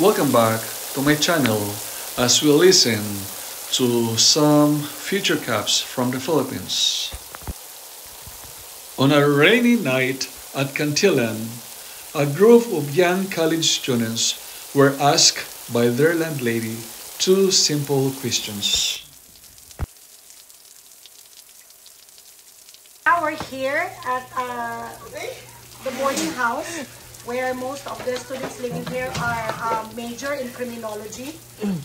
Welcome back to my channel as we listen to some future caps from the Philippines. On a rainy night at Cantilan, a group of young college students were asked by their landlady two simple questions. Now we're here at uh, the boarding house where most of the students living here are um, major in criminology.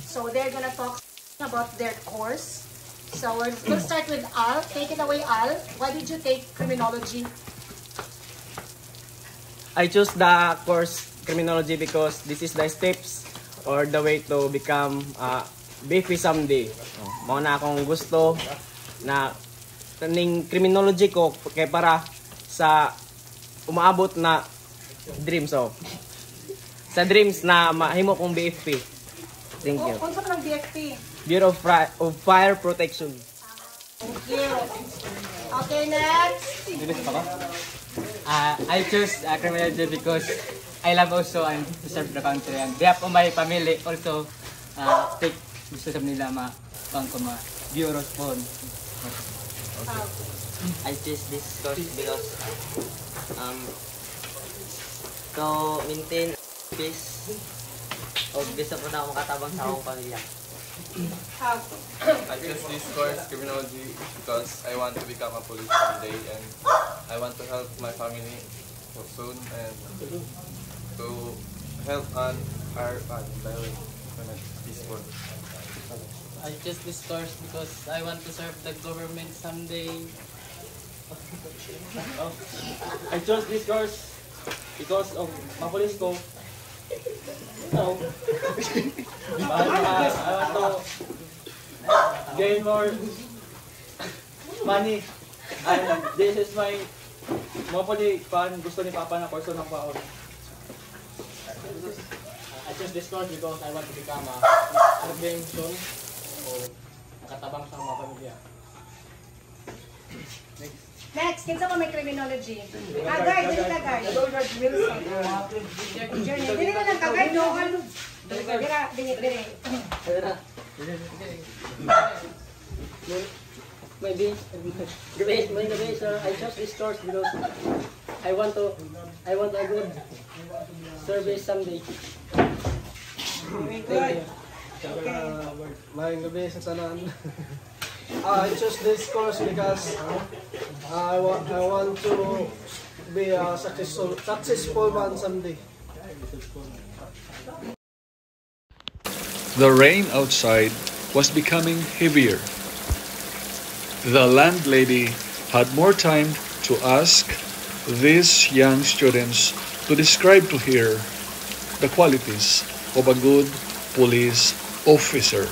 so they're gonna talk about their course. So we're, we'll start with Al. Take it away, Al. Why did you take criminology? I chose the course criminology because this is the steps or the way to become uh, BP someday. Oh, mao na akong gusto na kaning criminology ko kay para sa umaabot na dreams of sa dreams na mahimo kong BFP. Thank you. Oh, unsa ka ng BFP? Bureau of, Fri- of Fire Protection. Thank you. Okay, next. Uh, I chose uh, criminology because I love also and to serve the country and behalf of my family also uh, take gusto sa nila ma pang kuma bureaus po. I choose this course because um, to maintain peace o gusto ko na ako makatabang sa akong pamilya. I chose this course, criminology, because I want to become a police someday and I want to help my family so soon and to help on our uh, environment peaceful. I chose this course because I want to serve the government someday. I chose this course because of mapulis ko. No. I, I, I want to gain more money. And this is my mapuli pan gusto ni Papa na person ng baon. I chose this course because I want to become a urban soon o makatabang sa mga pamilya. Next, kinsa pa may criminology? Ah, guard, dili ka guard. Wilson. Journey. Dili na lang ka guard, no? Dira, dili, dili. Maybe, gabi, may gabi, sir, I chose this course because I want to, I want a good service someday. Very good. Maayong gabi sa tanan. Uh, I chose this course because uh, I, wa- I want to be a successful successful man someday. The rain outside was becoming heavier. The landlady had more time to ask these young students to describe to her the qualities of a good police officer.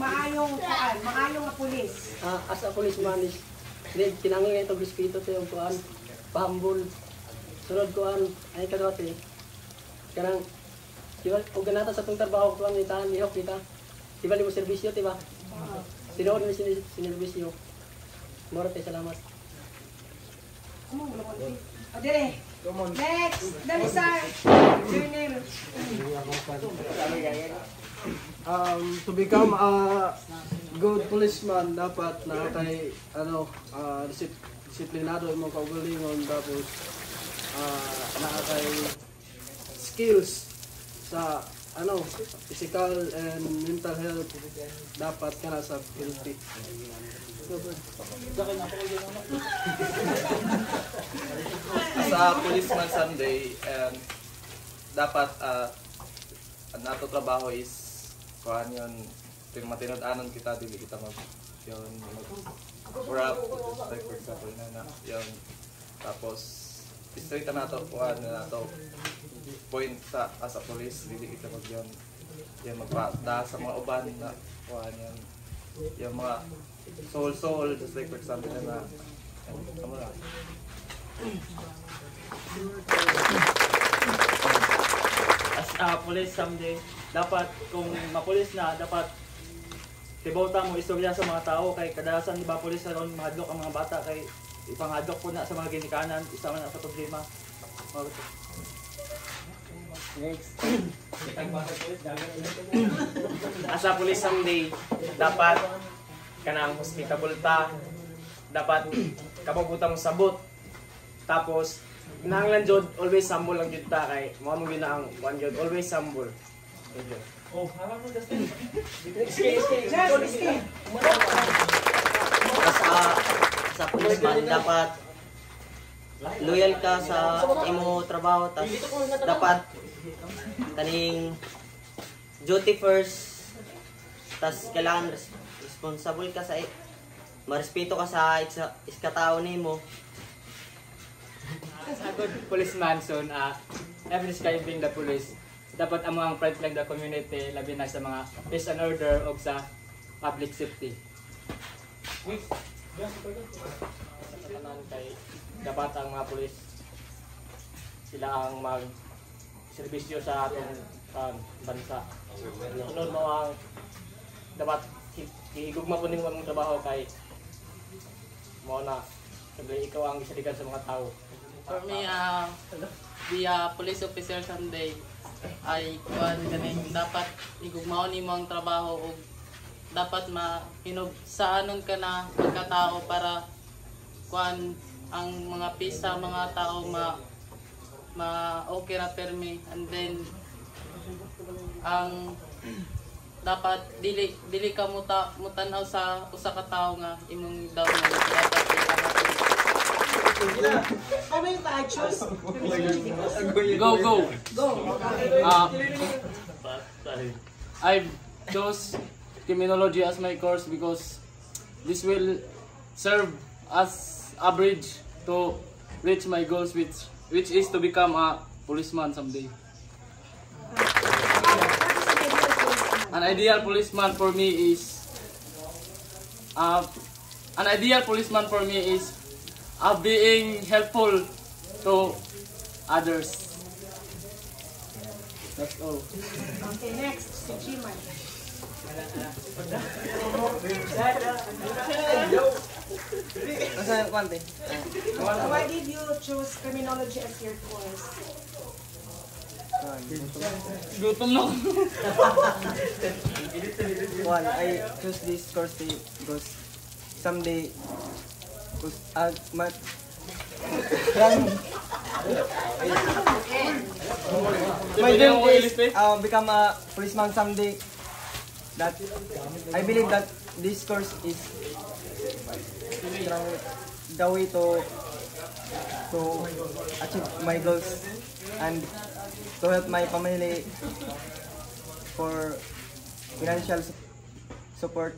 Maayong kuan, maayong nga pulis? Ah, as a policeman is, di, tinangin ito biskito sa yung kuan, pahambol. Sunod kuan, ay kadwati. Kanang, di ba, kung ganata sa itong trabaho kuan, itahan, ihok kita. Di ba, mo servisyo, di ba? Sinood mo sin sinervisyo. Morate, salamat. Amo mo naman. O dire. Next, dali sa journal. Um, to become a good policeman, dapat na kay ano, ah, disip- disiplinado imong kaugalingon tapos uh, na kay skills sa ano, physical and mental health dapat kana sa healthy. As a policeman someday, and dapat uh, ang nato trabaho is kuhan yun, tin matinod-anon kita, dili kita mag yun, mag rap, like for example na na, yun. Tapos, straight na nato, kuhan na nato, point sa as a police, dili kita mag yun, yung magpata sa mga uban na kuhan yun, yung mga soul soul, just like for example na na, ano na, As a police someday, dapat kung mapulis na, dapat tibota mo istorya sa mga tao kay kadalasan di ba pulis ron mahadlok ang mga bata kay ipanghadlok po na sa mga ginikanan isa man na sa problema Next. As a police someday, dapat kanang hospitable ta, dapat kapagutan mo sabot. Tapos, nanglan jud always humble lang jud ta kay mo mo gina ang one jud always humble. Thank you. Sa sa policeman dapat loyal ka sa imo trabaho tas dapat kaning duty first tas kailangan res- responsible ka sa marespeto ka sa iskatao nimo As a good policeman, son, uh, every describing the police, dapat amo ang front line the community, labi na sa mga peace and order o sa public safety. Sa tanan kay dapat ang mga pulis sila ang mag serbisyo sa atong um, bansa. Sunod mo ang dapat hi- hihigugma po nimo ang trabaho kay mo na sabi ikaw ang isaligan sa mga tao. For me, uh, be a police officer someday ay kuan ganing dapat igugmaon nimo ang trabaho ug dapat mahinog sa anon ka na pagkatao para kuan ang mga pisa mga tao ma ma okay ra permi. And then ang dapat dili dili ka muta mutanaw sa usa ka tawo nga imong daw dapat How many I choose? Go, go. Go. Uh, I chose criminology as my course because this will serve as a bridge to reach my goals which which is to become a policeman someday. An ideal policeman for me is uh, an ideal policeman for me is uh, being helpful to others. That's all. Okay, next. Si Jiman. Asa yung kwante? Why did you choose criminology as your course? Gutom na ako. One, I choose this course because someday, cause, uh, ma my dream is uh, become a policeman someday. That I believe that this course is the- way to to achieve my goals and to help my family for financial su- support.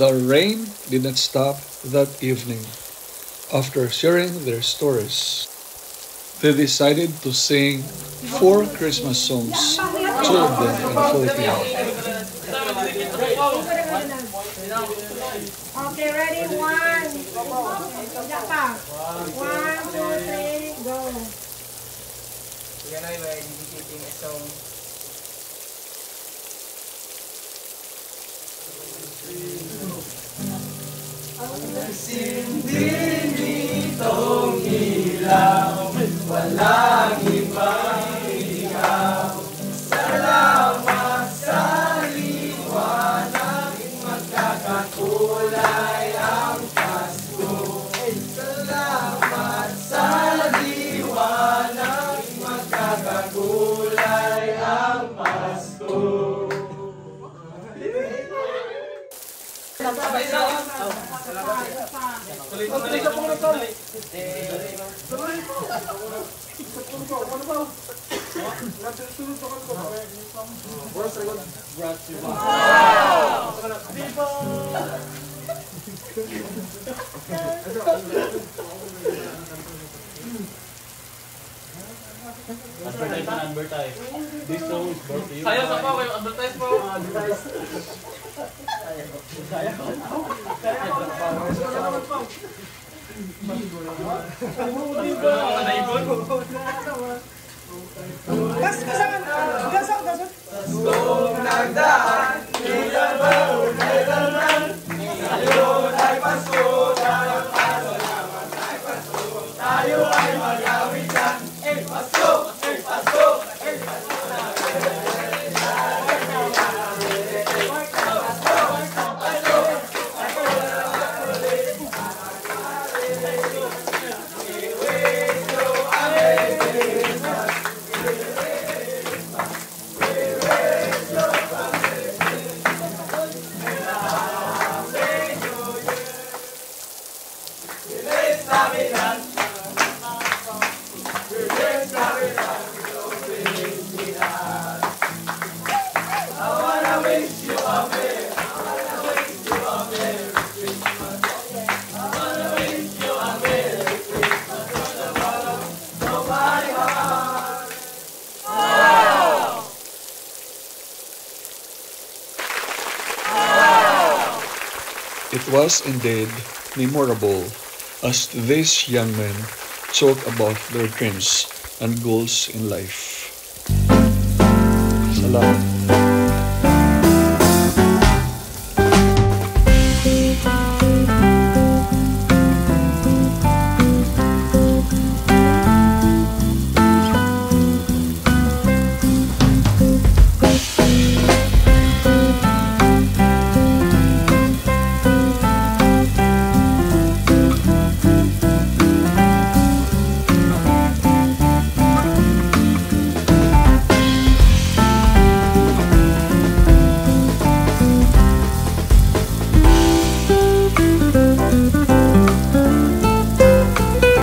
The rain did not stop that evening. After sharing their stories, they decided to sing four Christmas songs, two of them in Filipino. Okay, ready? One, one, two, three, go. We're going dedicating a song. I'm. Pasko. Sabay na. Advertise and advertise. This song is brought to you Sayang sa pa kayo, advertise po. It was indeed memorable as these young men talk about their dreams and goals in life. Salamat.